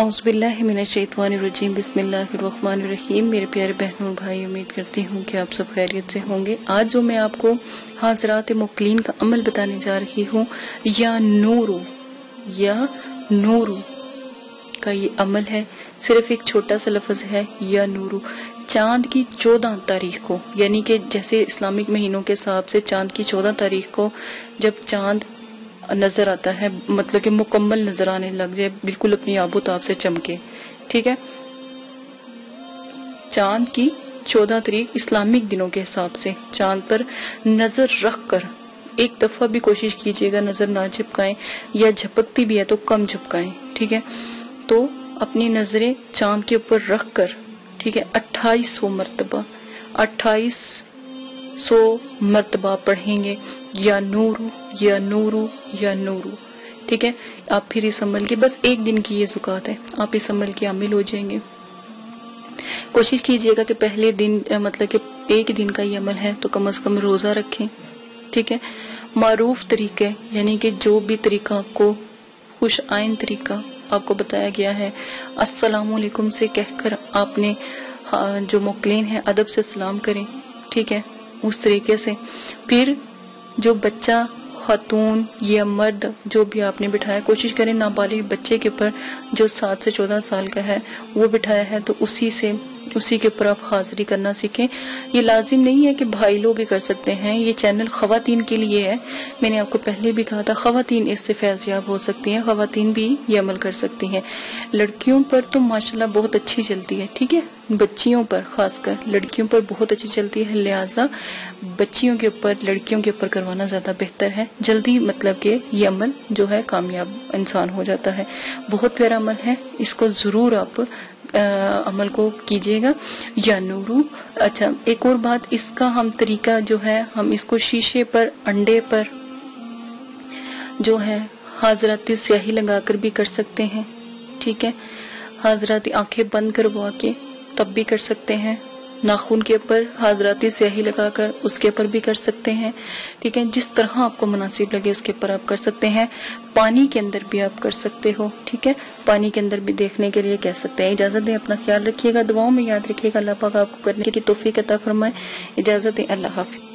اعوذ باللہ من الشیطان الرجیم، بسم اللہ الرحمن الرحیم۔ میرے پیارے بہنوں اور بھائی امید کرتی ہوں کہ آپ سب خیریت سے ہوں گے۔ آج جو میں آپ کو حاضرات مقلین کا عمل بتانے جا رہی ہوں، یا نورو یا نورو کا یہ عمل ہے، صرف ایک چھوٹا سا لفظ ہے، یا نورو۔ چاند کی چودہ تاریخ کو یعنی کہ جیسے اسلامک مہینوں کے حساب سے چاند کی چودہ تاریخ کو جب چاند نظر آتا ہے مطلب کہ مکمل نظر آنے لگ جائے، بالکل اپنی آب و تاب سے چمکے، ٹھیک ہے؟ چاند کی چودہ تاریخ اسلامک دنوں کے حساب سے، چاند پر نظر رکھ کر ایک دفعہ بھی کوشش کیجیے گا نظر نہ جھپکائیں یا جھپکتی بھی ہے تو کم جھپکائیں، ٹھیک ہے؟ تو اپنی نظریں چاند کے اوپر رکھ کر، ٹھیک ہے؟ اٹھائیس سو مرتبہ، اٹھائیس سو مرتبہ پڑھیں گے، یا نورو یا نورو یا نورو۔ ٹھیک ہے؟ آپ پھر اس عمل کے بس ایک دن کی یہ زکات ہے۔ آپ اس عمل کے عامل ہو جائیں گے۔ کوشش کیجیے گا کہ پہلے دن مطلب کہ ایک دن کا یہ عمل ہے تو کم از کم روزہ رکھیں۔ ٹھیک ہے؟ معروف طریقے یعنی کہ جو بھی طریقہ آپ کو خوش آئین طریقہ آپ کو بتایا گیا ہے، السلام علیکم سے کہہ کر آپ نے ہاں، جو مقلین ہیں، ادب سے سلام کریں۔ ٹھیک ہے؟ اس طریقے سے۔ پھر جو بچہ، خاتون یا مرد جو بھی آپ نے بٹھایا، کوشش کریں نابالغ بچے کے اوپر جو سات سے چودہ سال کا ہے، وہ بٹھایا ہے، تو اسی سے اسی کے اوپر آپ حاضری کرنا سیکھیں۔ یہ لازم نہیں ہے کہ بھائی لوگ ہی کر سکتے ہیں۔ یہ چینل خواتین کے لیے ہے۔ میں نے آپ کو پہلے بھی کہا تھا، خواتین اس سے فیضیاب ہو سکتی ہیں، خواتین بھی یہ عمل کر سکتی ہیں۔ لڑکیوں پر تو ماشاءاللہ بہت اچھی چلتی ہے، ٹھیک ہے؟ بچیوں پر، خاص کر لڑکیوں پر بہت اچھی چلتی ہے۔ لہٰذا بچیوں کے اوپر، لڑکیوں کے اوپر کروانا زیادہ بہتر ہے۔ جلدی مطلب کہ یہ عمل جو ہے کامیاب انسان ہو جاتا ہے۔ بہت پیارا عمل ہے۔ اس کو ضرور آپ عمل کو کیجیے گا۔ یا نورو اچھا ایک اور بات، اس کا ہم طریقہ جو ہے، ہم اس کو شیشے پر، انڈے پر جو ہے حاضراتی سیاہی لگا کر بھی کر سکتے ہیں۔ ٹھیک ہے؟ حاضراتی آنکھیں بند کروا کے تب بھی کر سکتے ہیں۔ ناخون کے اوپر حاضراتی سیاہی لگا کر اس کے اوپر بھی کر سکتے ہیں۔ ٹھیک ہے، جس طرح آپ کو مناسب لگے اس کے اوپر آپ کر سکتے ہیں۔ پانی کے اندر بھی آپ کر سکتے ہو، ٹھیک ہے۔ پانی کے اندر بھی دیکھنے کے لیے کہہ سکتے ہیں۔ اجازت دیں، اپنا خیال رکھیے گا، دعاؤں میں یاد رکھیے گا۔ اللہ پاک آپ کو کرنے کی توفیق عطا فرمائے۔ اجازت دیں، اللہ حافظ۔